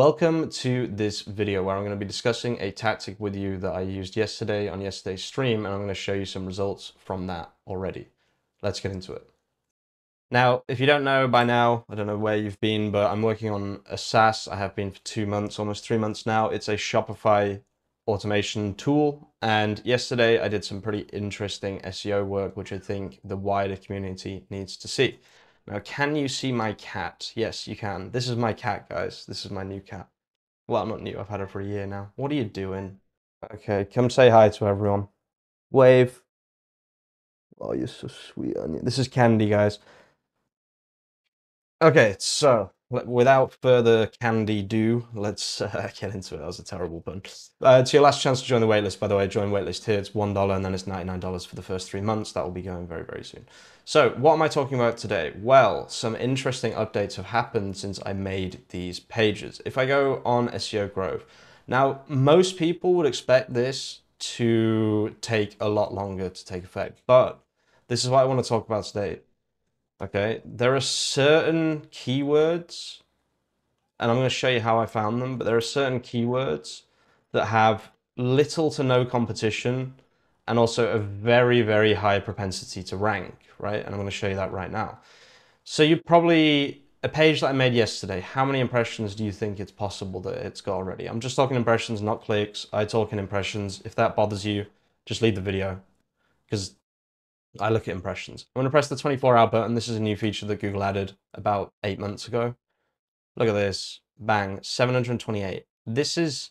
Welcome to this video where I'm going to be discussing a tactic with you that I used yesterday on yesterday's stream and I'm going to show you some results from that already. Let's get into it. Now, if you don't know by now, I don't know where you've been, but I'm working on a SaaS. I have been for two months, almost three months now. It's a Shopify automation tool. And yesterday I did some pretty interesting SEO work, which I think the wider community needs to see. Now, can you see my cat? Yes, you can. This is my cat, guys. This is my new cat. Well, I'm not new. I've had her for a year now. What are you doing? Okay, come say hi to everyone. Wave. Oh, you're so sweet, aren't you? This is Candy, guys. Okay, so without further candy do, let's uh, get into it. That was a terrible pun. Uh, it's your last chance to join the waitlist, by the way. Join waitlist here. It's $1 and then it's $99 for the first three months. That will be going very, very soon. So what am I talking about today? Well, some interesting updates have happened since I made these pages. If I go on SEO Grove, now most people would expect this to take a lot longer to take effect, but this is what I want to talk about today Okay, there are certain keywords, and I'm going to show you how I found them, but there are certain keywords that have little to no competition and also a very, very high propensity to rank, right? And I'm going to show you that right now. So you probably, a page that I made yesterday, how many impressions do you think it's possible that it's got already? I'm just talking impressions, not clicks. I talk in impressions. If that bothers you, just leave the video because I look at impressions. I'm going to press the 24 hour button. This is a new feature that Google added about eight months ago. Look at this. Bang. 728. This is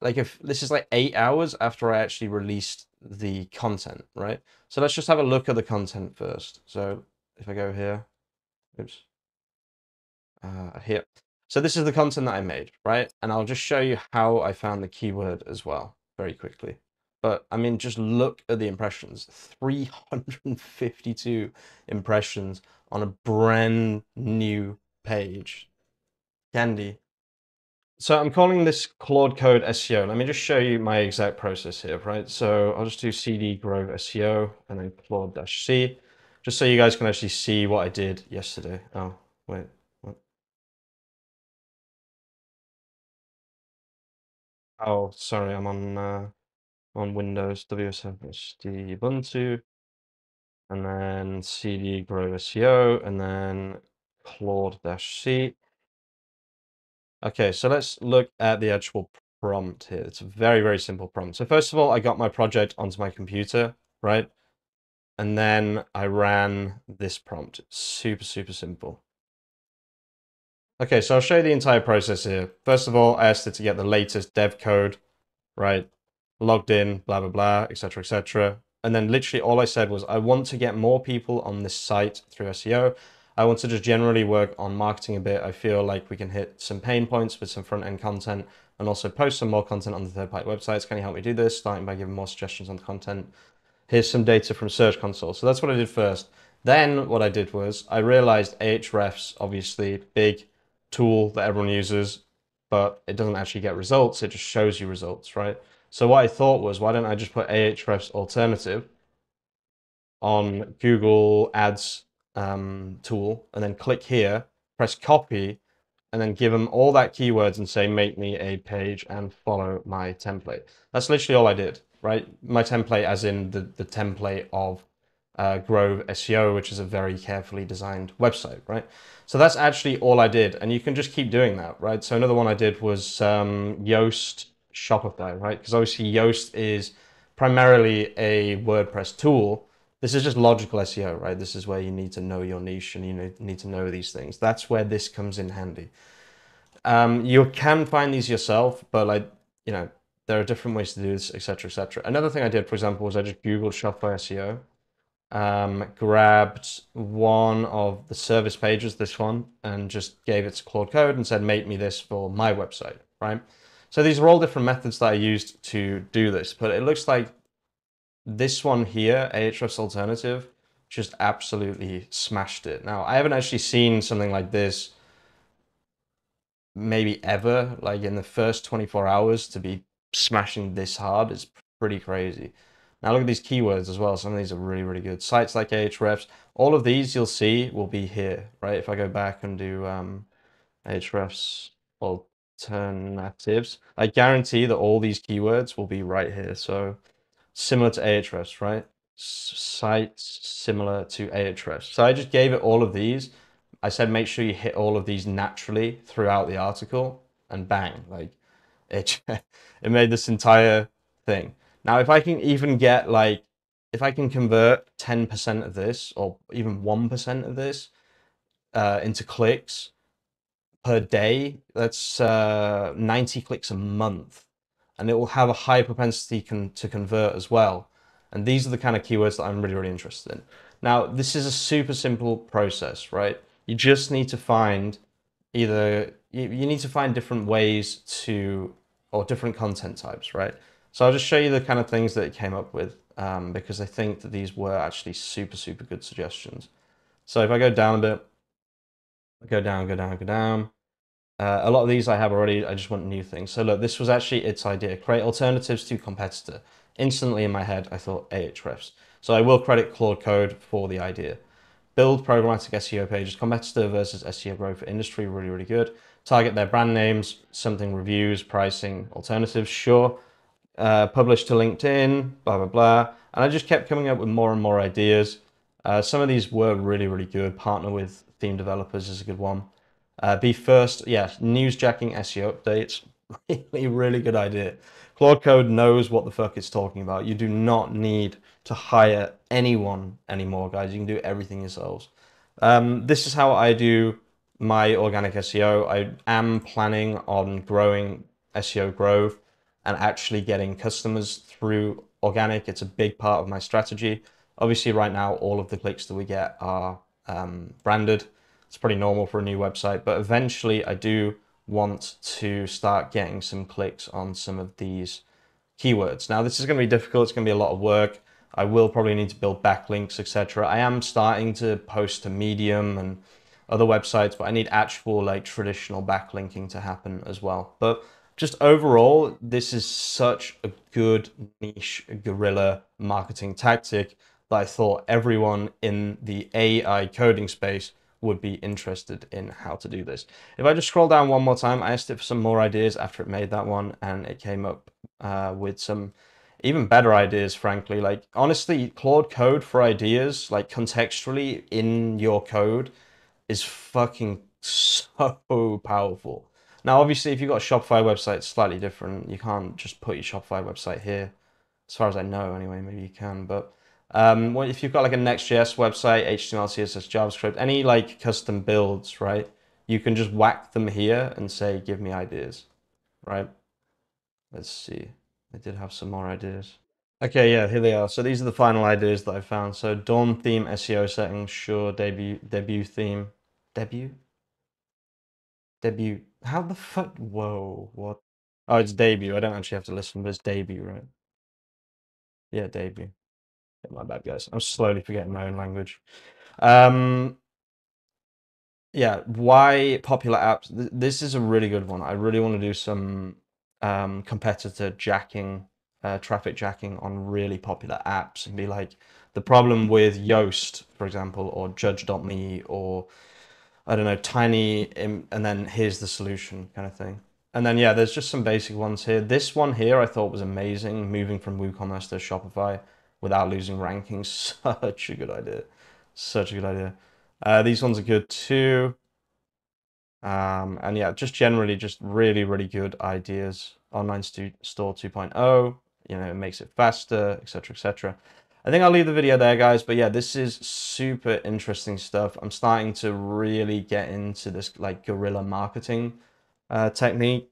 like if this is like eight hours after I actually released the content, right? So let's just have a look at the content first. So if I go here, oops, uh, here. So this is the content that I made, right? And I'll just show you how I found the keyword as well very quickly. But I mean, just look at the impressions 352 impressions on a brand new page. Candy. So I'm calling this Claude Code SEO. Let me just show you my exact process here, right? So I'll just do CD Grove SEO and then Claude C, just so you guys can actually see what I did yesterday. Oh, wait. Oh, sorry, I'm on. Uh, on Windows WSFHD Ubuntu, and then CD Grove SEO, and then Claude-C. Okay, so let's look at the actual prompt here. It's a very, very simple prompt. So first of all, I got my project onto my computer, right? And then I ran this prompt. Super, super simple. Okay, so I'll show you the entire process here. First of all, I asked it to get the latest dev code, right? Logged in, blah, blah, blah, etc., etc. And then literally all I said was, I want to get more people on this site through SEO. I want to just generally work on marketing a bit. I feel like we can hit some pain points with some front end content and also post some more content on the third party websites. Can you help me do this? Starting by giving more suggestions on the content. Here's some data from Search Console. So that's what I did first. Then what I did was I realized Ahrefs, obviously big tool that everyone uses, but it doesn't actually get results. It just shows you results, right? So what I thought was, why don't I just put Ahrefs alternative on Google Ads um, tool and then click here, press copy, and then give them all that keywords and say, make me a page and follow my template. That's literally all I did, right? My template as in the, the template of uh, Grove SEO, which is a very carefully designed website, right? So that's actually all I did. And you can just keep doing that, right? So another one I did was um, Yoast Shopify, right? Because obviously Yoast is primarily a WordPress tool. This is just logical SEO, right? This is where you need to know your niche and you need to know these things. That's where this comes in handy. Um, you can find these yourself, but like, you know, there are different ways to do this, etc., etc. Another thing I did, for example, was I just Googled Shopify SEO, um, grabbed one of the service pages, this one, and just gave it to Claude Code and said, make me this for my website, right? So these are all different methods that I used to do this, but it looks like this one here, Ahrefs Alternative, just absolutely smashed it. Now, I haven't actually seen something like this maybe ever, like in the first 24 hours to be smashing this hard is pretty crazy. Now look at these keywords as well. Some of these are really, really good. Sites like Ahrefs, all of these you'll see will be here, right? If I go back and do um, Ahrefs alternatives. I guarantee that all these keywords will be right here. So similar to Ahrefs, right? sites similar to Ahrefs. So I just gave it all of these. I said make sure you hit all of these naturally throughout the article, and bang, like it, it made this entire thing. Now, if I can even get like, if I can convert 10% of this or even 1% of this uh, into clicks per day, that's uh, 90 clicks a month. And it will have a high propensity con to convert as well. And these are the kind of keywords that I'm really, really interested in. Now, this is a super simple process, right? You just need to find either, you, you need to find different ways to, or different content types, right? So I'll just show you the kind of things that it came up with um, because I think that these were actually super, super good suggestions. So if I go down a bit, go down, go down, go down. Uh, a lot of these I have already, I just want new things. So look, this was actually its idea, create alternatives to competitor. Instantly in my head, I thought Ahrefs. So I will credit Claude Code for the idea. Build programmatic SEO pages, competitor versus SEO Grove for industry, really, really good. Target their brand names, something reviews, pricing, alternatives, sure. Uh, publish to LinkedIn, blah, blah, blah. And I just kept coming up with more and more ideas. Uh, some of these were really, really good. Partner with theme developers is a good one. Uh, be first, yeah, newsjacking SEO updates. Really, really good idea. Claude Code knows what the fuck it's talking about. You do not need to hire anyone anymore, guys. You can do everything yourselves. Um, this is how I do my organic SEO. I am planning on growing SEO Grove and actually getting customers through organic. It's a big part of my strategy. Obviously, right now, all of the clicks that we get are um, branded. It's pretty normal for a new website, but eventually I do want to start getting some clicks on some of these keywords. Now, this is going to be difficult. It's going to be a lot of work. I will probably need to build backlinks, etc. I am starting to post to Medium and other websites, but I need actual like traditional backlinking to happen as well. But just overall, this is such a good niche guerrilla marketing tactic that I thought everyone in the AI coding space would be interested in how to do this. If I just scroll down one more time, I asked it for some more ideas after it made that one and it came up uh, with some even better ideas, frankly. Like, honestly, Claude Code for ideas, like contextually in your code, is fucking so powerful. Now, obviously, if you've got a Shopify website, it's slightly different. You can't just put your Shopify website here. As far as I know, anyway, maybe you can, but um, well, if you've got like a Next.js website, HTML, CSS, JavaScript, any like custom builds, right? You can just whack them here and say, give me ideas, right? Let's see. I did have some more ideas. Okay, yeah, here they are. So these are the final ideas that I found. So Dawn theme, SEO settings, sure, debut, debut theme, debut, debut. How the fuck? Whoa, what? Oh, it's debut. I don't actually have to listen, but it's debut, right? Yeah, debut. My bad, guys. I'm slowly forgetting my own language. Um, yeah, why popular apps? This is a really good one. I really want to do some um, competitor jacking, uh, traffic jacking on really popular apps and be like, the problem with Yoast, for example, or Judge.me, or I don't know, Tiny, and then here's the solution kind of thing. And then, yeah, there's just some basic ones here. This one here I thought was amazing, moving from WooCommerce to Shopify without losing rankings. Such a good idea. Such a good idea. Uh, these ones are good too. Um, and yeah, just generally just really, really good ideas. Online store 2.0, you know, it makes it faster, etc., etc. I think I'll leave the video there, guys. But yeah, this is super interesting stuff. I'm starting to really get into this like guerrilla marketing uh, technique.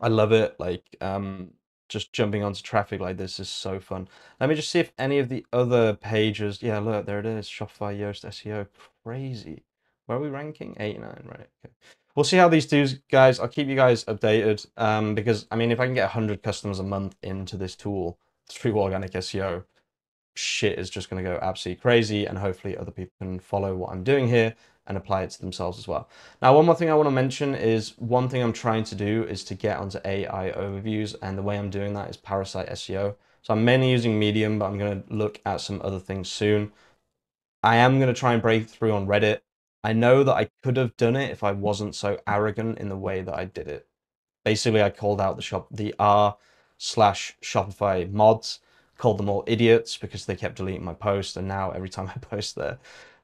I love it. Like, um, just jumping onto traffic like this is so fun. Let me just see if any of the other pages, yeah, look, there it is, Shopify Yoast SEO, crazy. Where are we ranking? 89, right, okay. We'll see how these do, guys. I'll keep you guys updated um, because, I mean, if I can get 100 customers a month into this tool through organic SEO, shit is just going to go absolutely crazy and hopefully other people can follow what I'm doing here and apply it to themselves as well. Now, one more thing I want to mention is one thing I'm trying to do is to get onto AI overviews, and the way I'm doing that is Parasite SEO. So I'm mainly using Medium, but I'm going to look at some other things soon. I am going to try and break through on Reddit. I know that I could have done it if I wasn't so arrogant in the way that I did it. basically I called out the shop the r slash Shopify mods, called them all idiots because they kept deleting my post, and now every time I post there,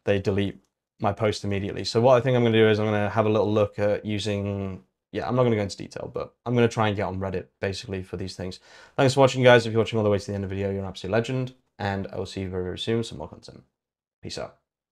they delete my post immediately. So what I think I'm going to do is I'm going to have a little look at using yeah, I'm not going to go into detail, but I'm going to try and get on Reddit basically for these things. Thanks for watching, guys. If you're watching all the way to the end of the video, you're an absolute legend, and I will see you very, very soon with some more content. Peace out.